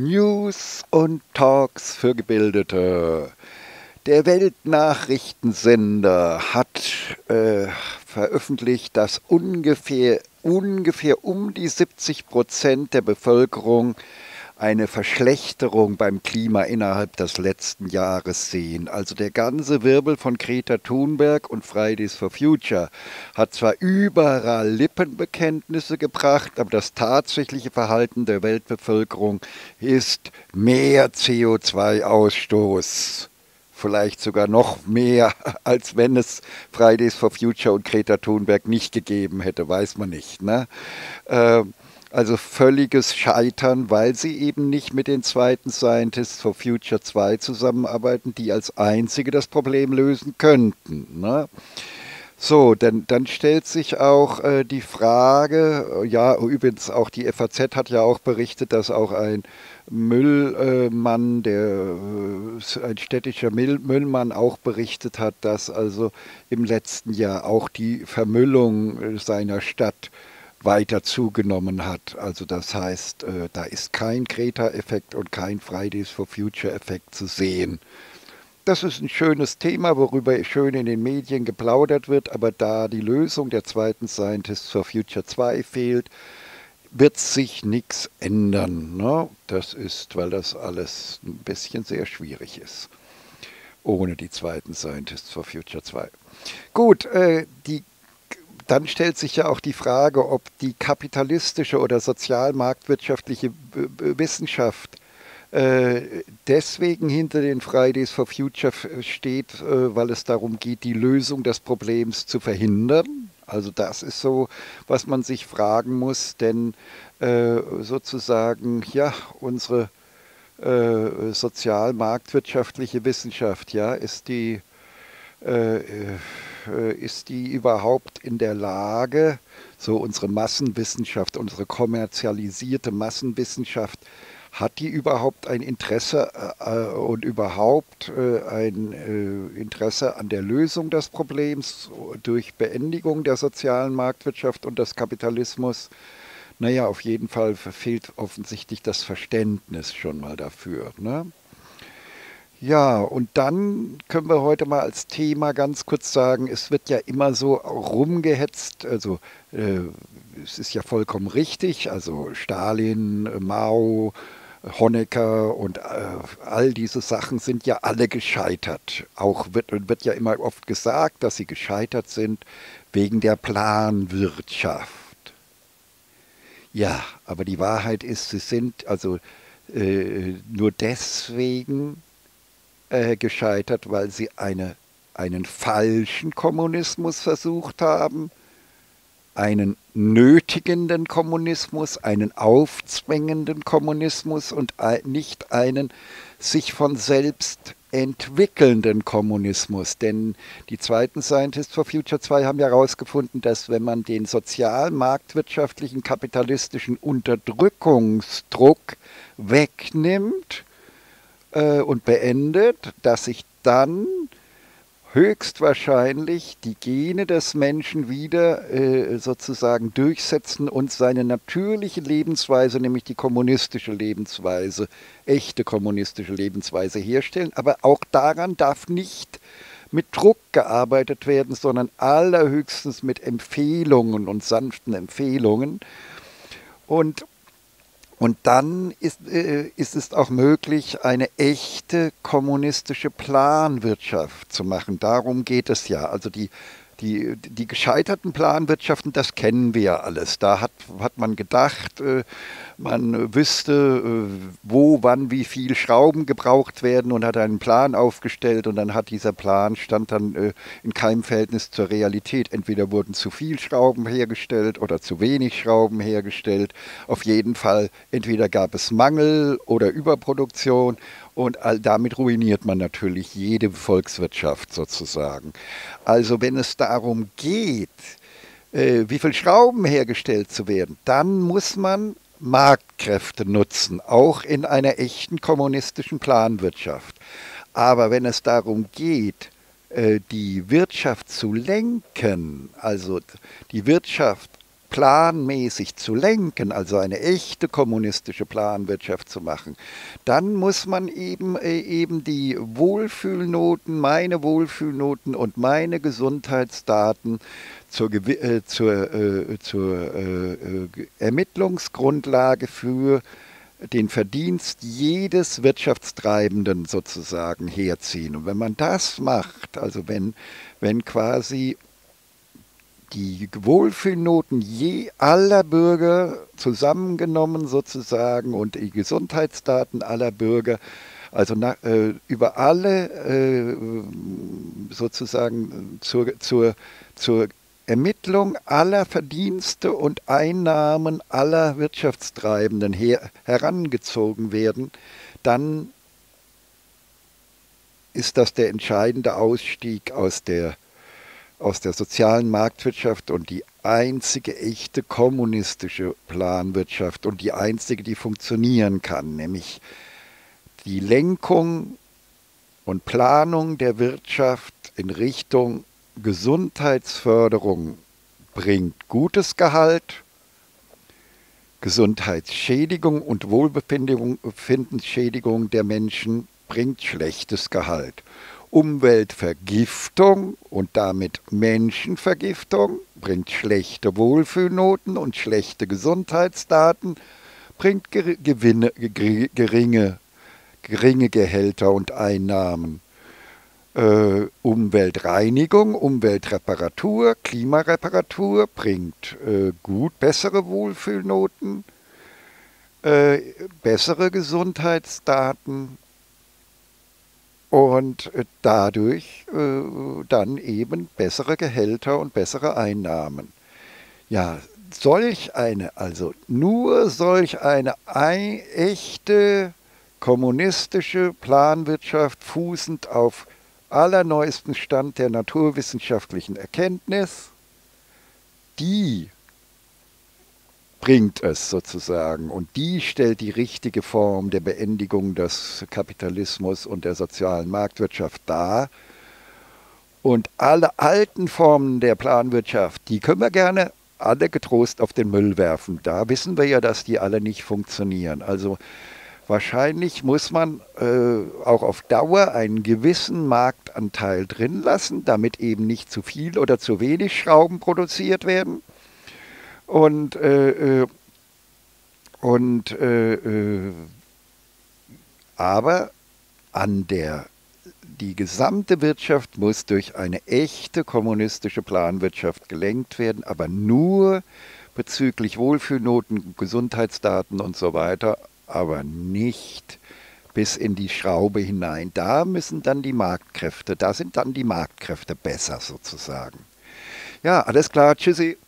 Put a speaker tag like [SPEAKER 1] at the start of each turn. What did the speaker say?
[SPEAKER 1] News und Talks für Gebildete. Der Weltnachrichtensender hat äh, veröffentlicht, dass ungefähr, ungefähr um die 70 Prozent der Bevölkerung eine Verschlechterung beim Klima innerhalb des letzten Jahres sehen. Also der ganze Wirbel von Greta Thunberg und Fridays for Future hat zwar überall Lippenbekenntnisse gebracht, aber das tatsächliche Verhalten der Weltbevölkerung ist mehr CO2-Ausstoß vielleicht sogar noch mehr, als wenn es Fridays for Future und Greta Thunberg nicht gegeben hätte, weiß man nicht. Ne? Äh, also völliges Scheitern, weil sie eben nicht mit den zweiten Scientists for Future 2 zusammenarbeiten, die als einzige das Problem lösen könnten. Ne? So, dann, dann stellt sich auch äh, die Frage, äh, ja, übrigens auch die FAZ hat ja auch berichtet, dass auch ein Müllmann, der äh, ein städtischer Müll, Müllmann auch berichtet hat, dass also im letzten Jahr auch die Vermüllung äh, seiner Stadt weiter zugenommen hat. Also das heißt, äh, da ist kein Greta-Effekt und kein Fridays for Future-Effekt zu sehen. Das ist ein schönes Thema, worüber schön in den Medien geplaudert wird, aber da die Lösung der zweiten Scientists for Future 2 fehlt, wird sich nichts ändern. Ne? Das ist, weil das alles ein bisschen sehr schwierig ist. Ohne die zweiten Scientists for Future 2. Gut, äh, die dann stellt sich ja auch die Frage, ob die kapitalistische oder sozialmarktwirtschaftliche Wissenschaft äh, deswegen hinter den Fridays for Future steht, äh, weil es darum geht, die Lösung des Problems zu verhindern. Also das ist so, was man sich fragen muss, denn äh, sozusagen, ja, unsere sozial-marktwirtschaftliche Wissenschaft, ja, ist die ist die überhaupt in der Lage, so unsere Massenwissenschaft, unsere kommerzialisierte Massenwissenschaft, hat die überhaupt ein Interesse äh, und überhaupt äh, ein äh, Interesse an der Lösung des Problems durch Beendigung der sozialen Marktwirtschaft und des Kapitalismus? Naja, auf jeden Fall fehlt offensichtlich das Verständnis schon mal dafür. Ne? Ja, und dann können wir heute mal als Thema ganz kurz sagen, es wird ja immer so rumgehetzt, also äh, es ist ja vollkommen richtig, also Stalin, Mao, Honecker und äh, all diese Sachen sind ja alle gescheitert. Auch wird, wird ja immer oft gesagt, dass sie gescheitert sind wegen der Planwirtschaft. Ja, aber die Wahrheit ist, sie sind also äh, nur deswegen äh, gescheitert, weil sie eine, einen falschen Kommunismus versucht haben, einen nötigenden Kommunismus, einen aufzwängenden Kommunismus und nicht einen sich von selbst entwickelnden Kommunismus. Denn die zweiten Scientists for Future 2 haben ja herausgefunden, dass wenn man den sozial-marktwirtschaftlichen kapitalistischen Unterdrückungsdruck wegnimmt, äh, und beendet, dass sich dann höchstwahrscheinlich die Gene des Menschen wieder äh, sozusagen durchsetzen und seine natürliche Lebensweise, nämlich die kommunistische Lebensweise, echte kommunistische Lebensweise herstellen. Aber auch daran darf nicht mit Druck gearbeitet werden, sondern allerhöchstens mit Empfehlungen und sanften Empfehlungen. Und und dann ist, äh, ist es auch möglich, eine echte kommunistische Planwirtschaft zu machen. Darum geht es ja. Also die die, die gescheiterten Planwirtschaften, das kennen wir ja alles. Da hat, hat man gedacht, äh, man wüsste, äh, wo, wann, wie viel Schrauben gebraucht werden und hat einen Plan aufgestellt und dann hat dieser Plan, stand dann äh, in keinem Verhältnis zur Realität. Entweder wurden zu viel Schrauben hergestellt oder zu wenig Schrauben hergestellt. Auf jeden Fall, entweder gab es Mangel oder Überproduktion und damit ruiniert man natürlich jede Volkswirtschaft sozusagen. Also wenn es darum geht, äh, wie viele Schrauben hergestellt zu werden, dann muss man Marktkräfte nutzen, auch in einer echten kommunistischen Planwirtschaft. Aber wenn es darum geht, äh, die Wirtschaft zu lenken, also die Wirtschaft planmäßig zu lenken, also eine echte kommunistische Planwirtschaft zu machen, dann muss man eben, äh, eben die Wohlfühlnoten, meine Wohlfühlnoten und meine Gesundheitsdaten zur, äh, zur, äh, zur äh, äh, Ermittlungsgrundlage für den Verdienst jedes Wirtschaftstreibenden sozusagen herziehen. Und wenn man das macht, also wenn, wenn quasi die Wohlfühlnoten je aller Bürger zusammengenommen sozusagen und die Gesundheitsdaten aller Bürger, also na, äh, über alle äh, sozusagen zur, zur, zur Ermittlung aller Verdienste und Einnahmen aller Wirtschaftstreibenden her, herangezogen werden, dann ist das der entscheidende Ausstieg aus der aus der sozialen Marktwirtschaft und die einzige echte kommunistische Planwirtschaft und die einzige, die funktionieren kann, nämlich die Lenkung und Planung der Wirtschaft in Richtung Gesundheitsförderung bringt gutes Gehalt, Gesundheitsschädigung und Wohlbefindensschädigung der Menschen bringt schlechtes Gehalt. Umweltvergiftung und damit Menschenvergiftung bringt schlechte Wohlfühlnoten und schlechte Gesundheitsdaten, bringt Gewinne, geringe, geringe Gehälter und Einnahmen. Äh, Umweltreinigung, Umweltreparatur, Klimareparatur bringt äh, gut bessere Wohlfühlnoten, äh, bessere Gesundheitsdaten und äh, dadurch äh, dann eben bessere Gehälter und bessere Einnahmen. Ja, solch eine, also nur solch eine ein, echte kommunistische Planwirtschaft fußend auf allerneuesten Stand der naturwissenschaftlichen Erkenntnis, die bringt es sozusagen. Und die stellt die richtige Form der Beendigung des Kapitalismus und der sozialen Marktwirtschaft dar. Und alle alten Formen der Planwirtschaft, die können wir gerne alle getrost auf den Müll werfen. Da wissen wir ja, dass die alle nicht funktionieren. Also wahrscheinlich muss man äh, auch auf Dauer einen gewissen Marktanteil drin lassen, damit eben nicht zu viel oder zu wenig Schrauben produziert werden. Und, äh, äh, und äh, äh, aber an der die gesamte Wirtschaft muss durch eine echte kommunistische Planwirtschaft gelenkt werden, aber nur bezüglich Wohlfühlnoten, Gesundheitsdaten und so weiter, aber nicht bis in die Schraube hinein. Da müssen dann die Marktkräfte, da sind dann die Marktkräfte besser sozusagen. Ja, alles klar, tschüssi.